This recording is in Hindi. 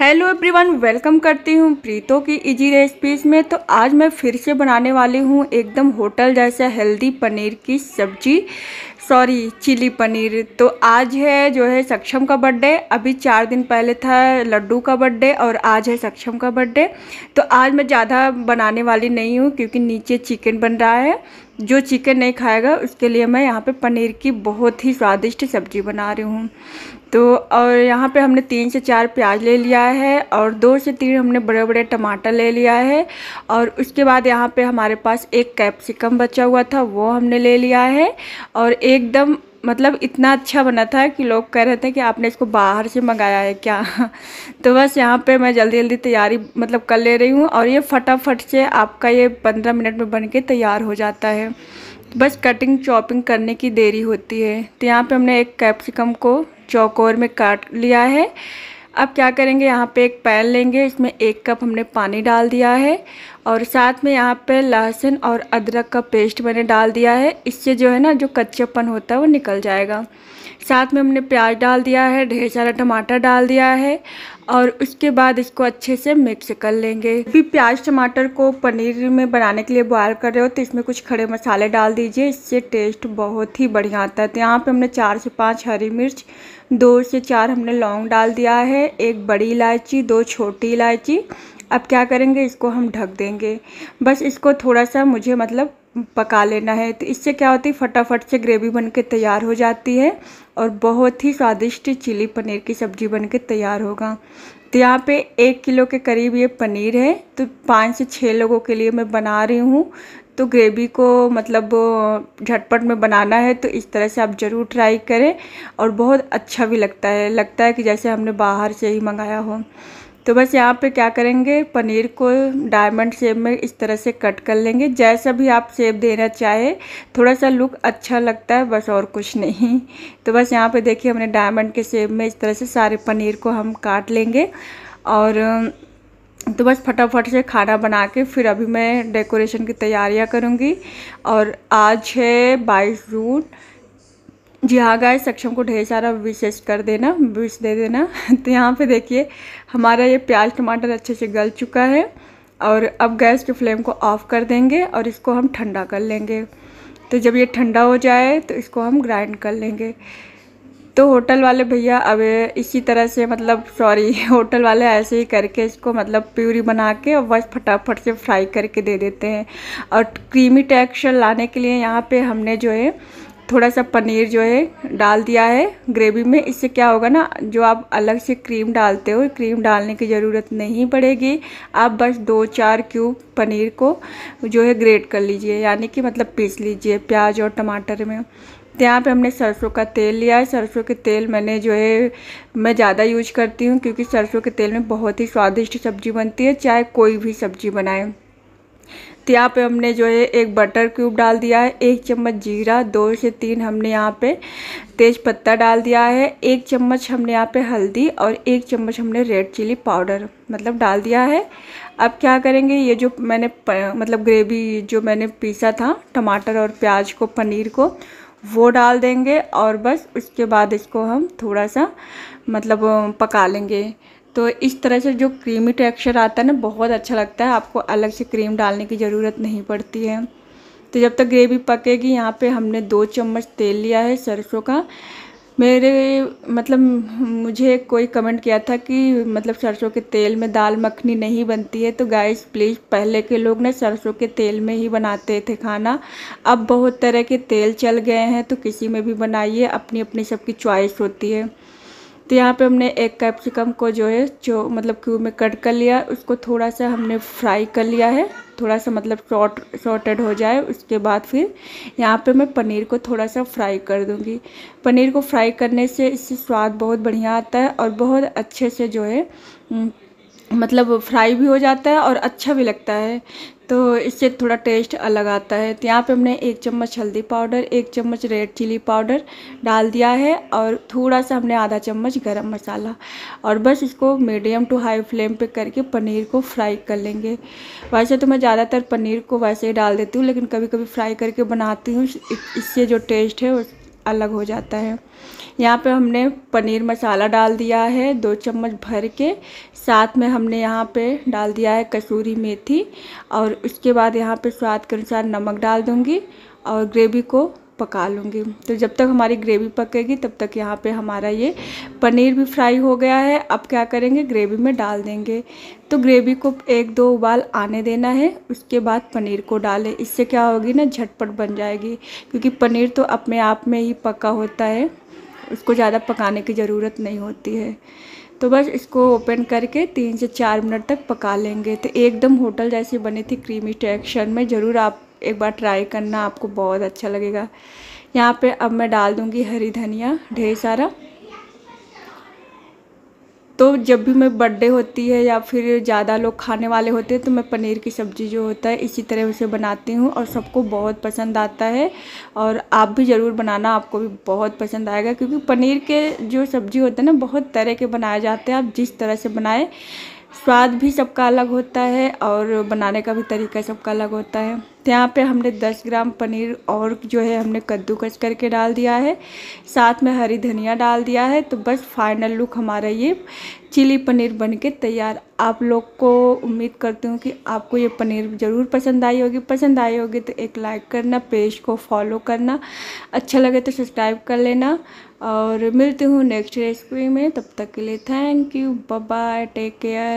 हेलो एवरीवन वेलकम करती हूँ प्रीतो की इजी रेसिपीज़ में। तो आज मैं फिर से बनाने वाली हूँ एकदम होटल जैसा हेल्दी पनीर की सब्ज़ी। Sorry chilli paneer. तो आज है जो है सक्षम का बर्थडे अभी चार दिन पहले था लड्डू का बर्थडे और आज है सक्षम का बर्थडे तो आज मैं ज़्यादा बनाने वाली नहीं हूँ क्योंकि नीचे चिकन बन रहा है। जो चिकन नहीं खाएगा, उसके लिए मैं यहाँ पे पनीर की बहुत ही स्वादिष्ट सब्ज़ी बना रही हूँ। तो और यहाँ पे हमने तीन से चार प्याज ले लिया है, और दो से तीन हमने बड़े बड़े टमाटर ले लिया है, और उसके बाद यहाँ पे हमारे पास एक कैप्सिकम बचा हुआ था, वो हमने ले लिया है, और एकदम मतलब इतना अच्छा बना था कि लोग कह रहे थे कि आपने इसको बाहर से मंगाया है क्या? तो बस यहाँ पे मैं जल्दी जल्दी तैयारी मतलब कर ले रही हूँ और ये फटाफट से आपका ये पंद्रह मिनट में बन के तैयार हो जाता है। बस कटिंग चॉपिंग करने की देरी होती है। तो यहाँ पे हमने एक कैप्सिकम को चौकोर में काट लिया है। अब क्या करेंगे, यहाँ पे एक पैन लेंगे, इसमें एक कप हमने पानी डाल दिया है और साथ में यहाँ पे लहसुन और अदरक का पेस्ट मैंने डाल दिया है। इससे जो है ना, जो कच्चापन होता है वो निकल जाएगा। साथ में हमने प्याज डाल दिया है, ढेर सारा टमाटर डाल दिया है और उसके बाद इसको अच्छे से मिक्स कर लेंगे। भी प्याज टमाटर को पनीर में बनाने के लिए बॉयल कर रहे हो तो इसमें कुछ खड़े मसाले डाल दीजिए, इससे टेस्ट बहुत ही बढ़िया आता है। तो यहाँ पे हमने चार से पाँच हरी मिर्च, दो से चार हमने लौंग डाल दिया है, एक बड़ी इलायची, दो छोटी इलायची। अब क्या करेंगे, इसको हम ढक देंगे। बस इसको थोड़ा सा मुझे मतलब पका लेना है। तो इससे क्या होती है, फटाफट से ग्रेवी बन के तैयार हो जाती है और बहुत ही स्वादिष्ट चिली पनीर की सब्ज़ी बन के तैयार होगा। तो यहाँ पे एक किलो के करीब ये पनीर है। तो पाँच से छः लोगों के लिए मैं बना रही हूँ। तो ग्रेवी को मतलब झटपट में बनाना है तो इस तरह से आप ज़रूर ट्राई करें और बहुत अच्छा भी लगता है। लगता है कि जैसे हमने बाहर से ही मंगाया हो। तो बस यहाँ पे क्या करेंगे? पनीर को डायमंड शेप में इस तरह से कट कर लेंगे। जैसा भी आप शेप देना चाहे, थोड़ा सा लुक अच्छा लगता है, बस और कुछ नहीं। तो बस यहाँ पे देखिए, हमने डायमंड के शेप में इस तरह से सारे पनीर को हम काट लेंगे। और तो बस फटाफट से खाना बना के फिर अभी मैं डेकोरेशन की तैयारियाँ करूँगी। और आज है बाईस जून जी हाँ गाय सक्षम को ढेर सारा विशेष कर देना विश दे देना। तो यहाँ पे देखिए, हमारा ये प्याज टमाटर अच्छे से गल चुका है और अब गैस के फ्लेम को ऑफ़ कर देंगे और इसको हम ठंडा कर लेंगे। तो जब ये ठंडा हो जाए तो इसको हम ग्राइंड कर लेंगे। तो होटल वाले भैया, अब इसी तरह से मतलब सॉरी होटल वाले ऐसे ही करके इसको मतलब प्यूरी बना के और बस फटाफट से फ्राई करके दे देते हैं। और क्रीमी टेक्सचर लाने के लिए यहाँ पे हमने जो है थोड़ा सा पनीर जो है, डाल दिया है ग्रेवी में। इससे क्या होगा ना, जो आप अलग से क्रीम डालते हो, क्रीम डालने की ज़रूरत नहीं पड़ेगी। आप बस दो चार क्यूब पनीर को जो है ग्रेट कर लीजिए, यानी कि मतलब पीस लीजिए प्याज और टमाटर में। तो यहाँ पे हमने सरसों का तेल लिया है। सरसों के तेल मैंने जो है, मैं ज़्यादा यूज़ करती हूँ क्योंकि सरसों के तेल में बहुत ही स्वादिष्ट सब्ज़ी बनती है, चाहे कोई भी सब्ज़ी बनाए। तो यहाँ पे हमने जो है एक बटर क्यूब डाल दिया है, एक चम्मच जीरा, दो से तीन हमने यहाँ पे तेज पत्ता डाल दिया है, एक चम्मच हमने यहाँ पे हल्दी और एक चम्मच हमने रेड चिली पाउडर मतलब डाल दिया है। अब क्या करेंगे, ये जो मैंने मतलब ग्रेवी जो मैंने पीसा था, टमाटर और प्याज को, पनीर को, वो डाल देंगे और बस उसके बाद इसको हम थोड़ा सा मतलब पका लेंगे। तो इस तरह से जो क्रीमी टेक्सचर आता है ना, बहुत अच्छा लगता है। आपको अलग से क्रीम डालने की ज़रूरत नहीं पड़ती है। तो जब तक ग्रेवी पकेगी, यहाँ पे हमने दो चम्मच तेल लिया है सरसों का। मेरे मतलब मुझे कोई कमेंट किया था कि मतलब सरसों के तेल में दाल मखनी नहीं बनती है। तो गाइस प्लीज़ पहले के लोग ना सरसों के तेल में ही बनाते थे खाना। अब बहुत तरह के तेल चल गए हैं तो किसी में भी बनाइए। अपनी अपनी सबकी चॉइस होती है। तो यहाँ पे हमने एक कैप्सिकम को जो है, जो मतलब क्यूब में कट कर लिया, उसको थोड़ा सा हमने फ्राई कर लिया है, थोड़ा सा मतलब शॉर्ट, शॉर्टेड हो जाए, उसके बाद फिर यहाँ पे मैं पनीर को थोड़ा सा फ्राई कर दूँगी। पनीर को फ्राई करने से इससे स्वाद बहुत बढ़िया आता है और बहुत अच्छे से जो है मतलब फ्राई भी हो जाता है और अच्छा भी लगता है। तो इससे थोड़ा टेस्ट अलग आता है। तो यहाँ पे हमने एक चम्मच हल्दी पाउडर, एक चम्मच रेड चिली पाउडर डाल दिया है और थोड़ा सा हमने आधा चम्मच गरम मसाला और बस इसको मीडियम टू हाई फ्लेम पे करके पनीर को फ्राई कर लेंगे। वैसे तो मैं ज़्यादातर पनीर को वैसे ही डाल देती हूँ, लेकिन कभी कभी फ्राई करके बनाती हूँ। इससे जो टेस्ट है अलग हो जाता है। यहाँ पे हमने पनीर मसाला डाल दिया है, दो चम्मच भर के। साथ में हमने यहाँ पे डाल दिया है कसूरी मेथी और उसके बाद यहाँ पे स्वाद के अनुसार नमक डाल दूँगी और ग्रेवी को पका लूँगी। तो जब तक हमारी ग्रेवी पकेगी, तब तक यहाँ पे हमारा ये पनीर भी फ्राई हो गया है। अब क्या करेंगे? ग्रेवी में डाल देंगे। तो ग्रेवी को एक दो उबाल आने देना है, उसके बाद पनीर को डालें। इससे क्या होगी ना, झटपट बन जाएगी, क्योंकि पनीर तो अपने आप में ही पका होता है। उसको ज़्यादा पकाने की ज़रूरत नहीं होती है। तो बस इसको ओपन करके तीन से चार मिनट तक पका लेंगे। तो एकदम होटल जैसी बनी थी, क्रीमी टेक्सचर में। ज़रूर आप एक बार ट्राई करना, आपको बहुत अच्छा लगेगा। यहाँ पे अब मैं डाल दूँगी हरी धनिया, ढेर सारा। तो जब भी मैं बर्थडे होती है या फिर ज़्यादा लोग खाने वाले होते हैं तो मैं पनीर की सब्ज़ी जो होता है, इसी तरह से बनाती हूँ और सबको बहुत पसंद आता है। और आप भी ज़रूर बनाना, आपको भी बहुत पसंद आएगा, क्योंकि पनीर के जो सब्ज़ी होते हैं ना, बहुत तरह के बनाए जाते हैं। आप जिस तरह से बनाए स्वाद भी सबका अलग होता है और बनाने का भी तरीका सबका अलग होता है। तो यहाँ पे हमने 10 ग्राम पनीर और जो है हमने कद्दूकस करके डाल दिया है। साथ में हरी धनिया डाल दिया है। तो बस फाइनल लुक हमारा ये चिली पनीर बन के तैयार। आप लोग को उम्मीद करती हूँ कि आपको ये पनीर ज़रूर पसंद आई होगी। पसंद आई होगी तो एक लाइक करना, पेज को फॉलो करना। अच्छा लगे तो सब्सक्राइब कर लेना। और मिलती हूँ नेक्स्ट रेसिपी में। तब तक के लिए thank you. Bye take care.